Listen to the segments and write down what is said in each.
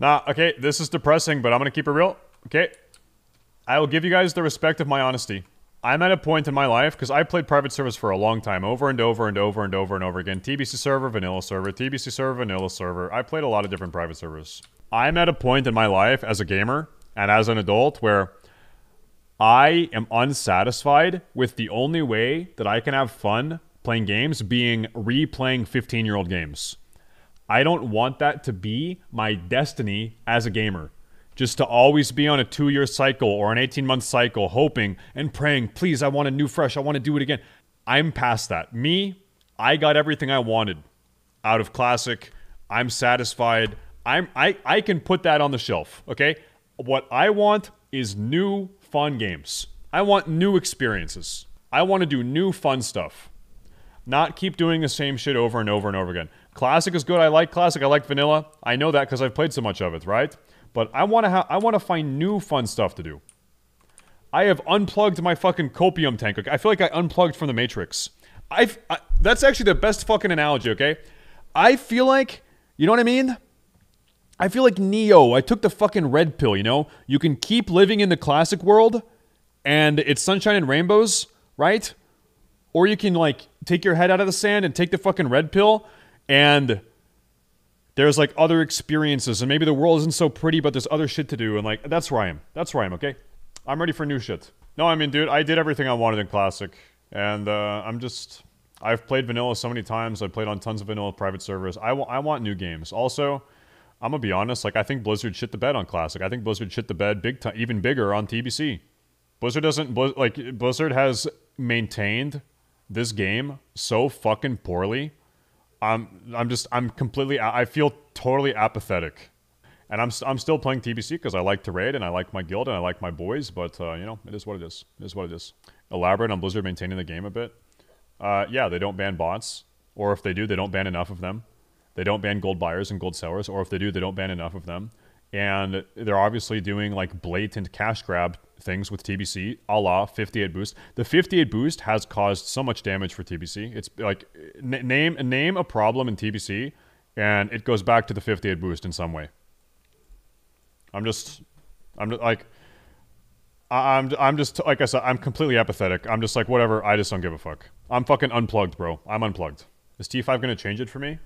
Nah, okay, this is depressing, but I'm gonna keep it real. Okay. I will give you guys the respect of my honesty. I'm at a point in my life, because I played private servers for a long time, over and over and over and over and over again. TBC server, vanilla server, TBC server, vanilla server. I played a lot of different private servers. I'm at a point in my life as a gamer and as an adult where I am unsatisfied with the only way that I can have fun playing games being replaying 15 year old games. I don't want that to be my destiny as a gamer. Just to always be on a two year cycle or an 18 month cycle, hoping and praying, please, I want a new fresh, I want to do it again. I'm past that. Me, I got everything I wanted out of Classic. I'm satisfied. I'm I, I can put that on the shelf. Okay? What I want is new fun games. I want new experiences. I want to do new fun stuff. Not keep doing the same shit over and over and over again. Classic is good. I like classic. I like vanilla. I know that because I've played so much of it, right? But I want to ha- I want to find new fun stuff to do. I have unplugged my fucking copium tank. Okay? I feel like I unplugged from the Matrix. I've I, that's actually the best fucking analogy. Okay, I feel like you know what I mean. I feel like Neo. I took the fucking red pill. You know, you can keep living in the classic world, and it's sunshine and rainbows, right? Or you can like take your head out of the sand and take the fucking red pill, and there's like other experiences, and maybe the world isn't so pretty, but there's other shit to do, and like that's where I am. That's where I am. Okay, I'm ready for new shit. No, I mean, dude, I did everything I wanted in classic, and uh, I'm just. I've played vanilla so many times. I played on tons of vanilla private servers. I, I want new games. Also, I'm gonna be honest. Like I think Blizzard shit the bed on Classic. I think Blizzard shit the bed big time, even bigger on TBC. Blizzard doesn't like Blizzard has maintained this game so fucking poorly. I'm I'm just I'm completely I feel totally apathetic, and I'm I'm still playing TBC because I like to raid and I like my guild and I like my boys. But uh, you know it is what it is. It is what it is. Elaborate on Blizzard maintaining the game a bit. Uh, yeah, they don't ban bots, or if they do, they don't ban enough of them. They don't ban gold buyers and gold sellers, or if they do, they don't ban enough of them. And they're obviously doing like blatant cash grab things with TBC, a la 58 boost. The 58 boost has caused so much damage for TBC. It's like n- name name a problem in TBC, and it goes back to the 58 boost in some way. I'm just, I'm just, like, I'm I'm just like I said, I'm completely apathetic. I'm just like whatever. I just don't give a fuck. I'm fucking unplugged, bro. I'm unplugged. Is T5 gonna change it for me?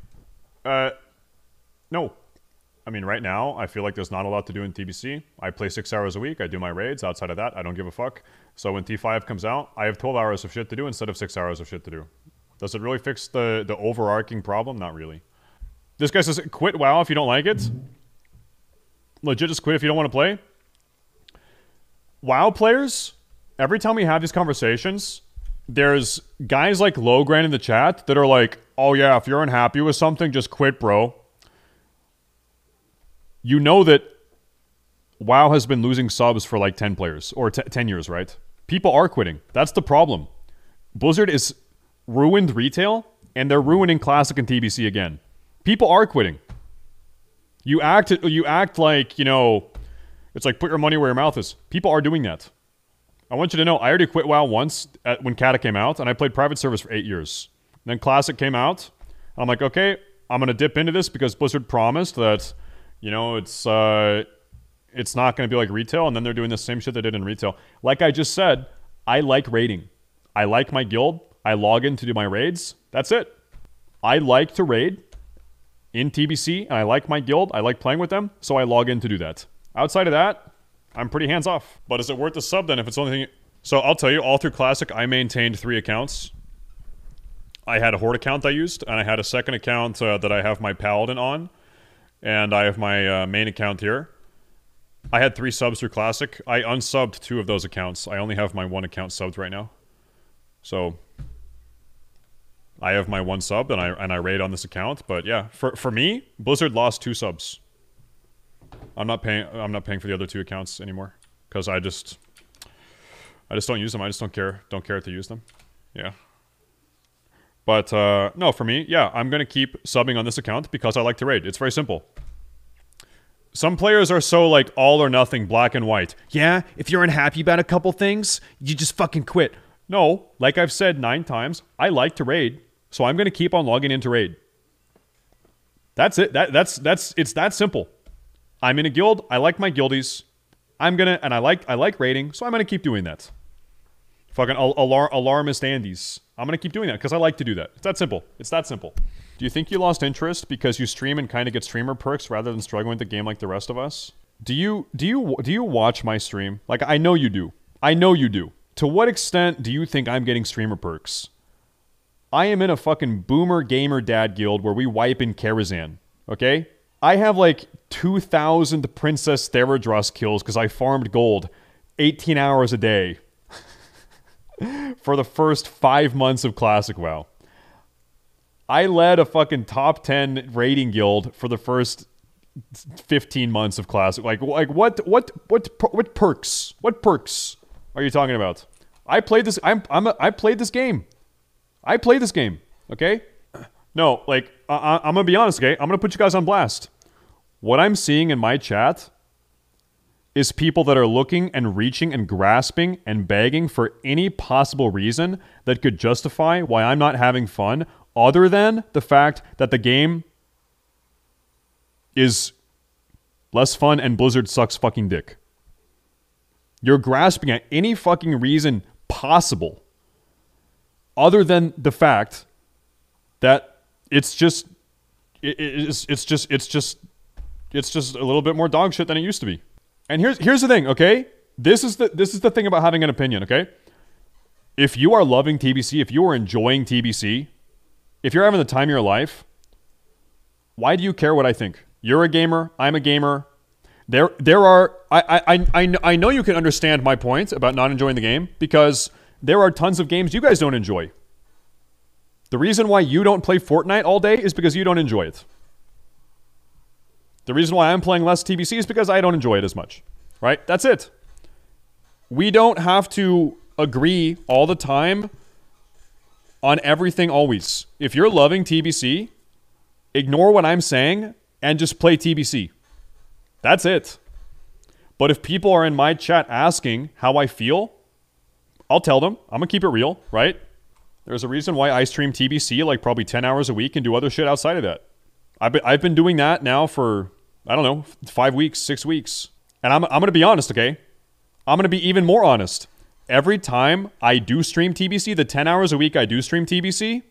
Uh, no. I mean, right now, I feel like there's not a lot to do in TBC. I play six hours a week. I do my raids. Outside of that, I don't give a fuck. So when T5 comes out, I have 12 hours of shit to do instead of six hours of shit to do. Does it really fix the, the overarching problem? Not really. This guy says, quit WoW if you don't like it. Legit, just quit if you don't want to play. WoW players, every time we have these conversations, there's guys like Logran in the chat that are like, oh yeah, if you're unhappy with something, just quit, bro you know that WoW has been losing subs for like 10 players or t- 10 years, right? People are quitting. That's the problem. Blizzard is ruined retail and they're ruining classic and TBC again. People are quitting. You act you act like, you know, it's like put your money where your mouth is. People are doing that. I want you to know I already quit WoW once at, when Cata came out and I played private service for 8 years. then classic came out. I'm like, "Okay, I'm going to dip into this because Blizzard promised that you know, it's uh, it's not going to be like retail, and then they're doing the same shit they did in retail. Like I just said, I like raiding. I like my guild. I log in to do my raids. That's it. I like to raid in TBC, and I like my guild. I like playing with them, so I log in to do that. Outside of that, I'm pretty hands off. But is it worth the sub then if it's only thing? So I'll tell you, all through Classic, I maintained three accounts. I had a Horde account I used, and I had a second account uh, that I have my Paladin on and I have my uh, main account here. I had three subs through Classic. I unsubbed two of those accounts. I only have my one account subbed right now. So I have my one sub and I and I raid on this account. But yeah, for for me, Blizzard lost two subs. I'm not paying. I'm not paying for the other two accounts anymore because I just I just don't use them. I just don't care. Don't care to use them. Yeah. But uh, no, for me, yeah, I'm going to keep subbing on this account because I like to raid. It's very simple. Some players are so like all or nothing, black and white. Yeah, if you're unhappy about a couple things, you just fucking quit. No, like I've said nine times, I like to raid, so I'm going to keep on logging into raid. That's it. That, that's that's it's that simple. I'm in a guild. I like my guildies. I'm gonna and I like I like raiding, so I'm gonna keep doing that. Fucking al- alar- alarmist Andes. I'm gonna keep doing that because I like to do that. It's that simple. It's that simple. Do you think you lost interest because you stream and kind of get streamer perks rather than struggling with the game like the rest of us? Do you do you do you watch my stream? Like I know you do. I know you do. To what extent do you think I'm getting streamer perks? I am in a fucking boomer gamer dad guild where we wipe in Karazhan. Okay? I have like 2,000 Princess Theradras kills because I farmed gold 18 hours a day for the first five months of Classic WoW. I led a fucking top 10 raiding guild for the first 15 months of Classic. Like, like what, what, what, what perks? What perks are you talking about? I played this. I'm, I'm a, I played this game. I played this game. Okay. No, like I, I'm gonna be honest. Okay, I'm gonna put you guys on blast. What I'm seeing in my chat is people that are looking and reaching and grasping and begging for any possible reason that could justify why I'm not having fun, other than the fact that the game is less fun and Blizzard sucks fucking dick. You're grasping at any fucking reason possible other than the fact that it's just it, it's, it's just it's just it's just a little bit more dog shit than it used to be. And here's here's the thing, okay? This is the this is the thing about having an opinion, okay? If you are loving TBC, if you are enjoying TBC, if you're having the time of your life, why do you care what I think? You're a gamer, I'm a gamer. There there are I I I I know you can understand my point about not enjoying the game because there are tons of games you guys don't enjoy. The reason why you don't play Fortnite all day is because you don't enjoy it. The reason why I'm playing less TBC is because I don't enjoy it as much. Right? That's it. We don't have to agree all the time on everything always. If you're loving TBC, ignore what I'm saying and just play TBC. That's it. But if people are in my chat asking how I feel, I'll tell them. I'm going to keep it real, right? There's a reason why I stream TBC like probably 10 hours a week and do other shit outside of that. I've been, I've been doing that now for, I don't know, five weeks, six weeks. And I'm, I'm going to be honest, okay? I'm going to be even more honest. Every time I do stream TBC, the 10 hours a week I do stream TBC,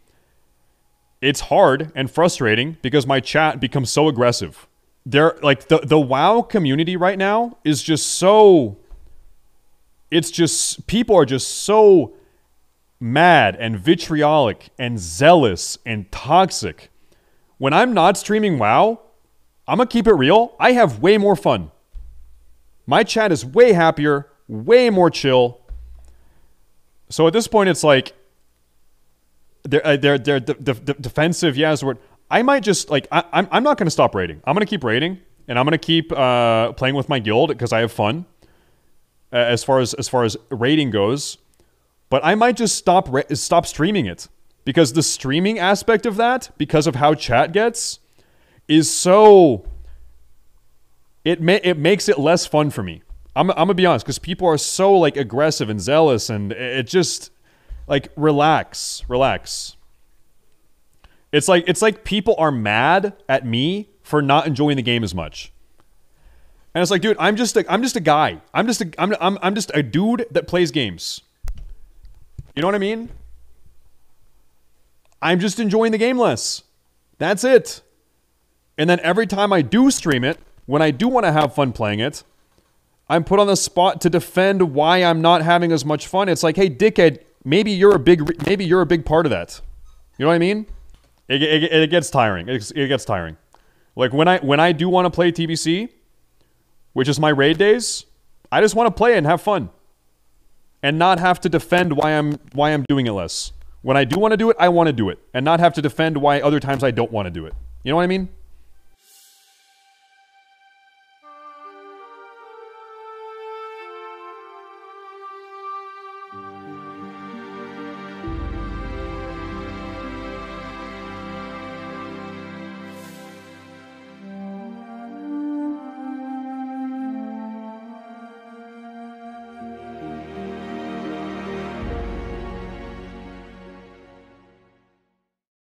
it's hard and frustrating because my chat becomes so aggressive. They're like the, the WoW community right now is just so it's just people are just so mad and vitriolic and zealous and toxic. When I'm not streaming WoW, I'm gonna keep it real. I have way more fun. My chat is way happier, way more chill. So at this point, it's like they're uh, they're they're de- de- defensive. Yeah, is word. I might just like I, I'm I'm not gonna stop raiding. I'm gonna keep raiding, and I'm gonna keep uh, playing with my guild because I have fun uh, as far as as far as rating goes. But I might just stop ra- stop streaming it because the streaming aspect of that, because of how chat gets, is so. It ma- it makes it less fun for me. I'm I'm gonna be honest because people are so like aggressive and zealous, and it just like relax, relax. It's like it's like people are mad at me for not enjoying the game as much. And it's like, dude, I'm just a, I'm just a guy. I'm just a, I'm, I'm, I'm just a dude that plays games. You know what I mean? I'm just enjoying the game less. That's it. And then every time I do stream it, when I do want to have fun playing it, I'm put on the spot to defend why I'm not having as much fun. It's like, hey, dickhead, maybe you're a big, maybe you're a big part of that. You know what I mean? It, it, it gets tiring. It, it gets tiring. Like when I when I do want to play TBC, which is my raid days, I just want to play and have fun. And not have to defend why I'm why I'm doing it less. When I do want to do it, I want to do it and not have to defend why other times I don't want to do it. You know what I mean?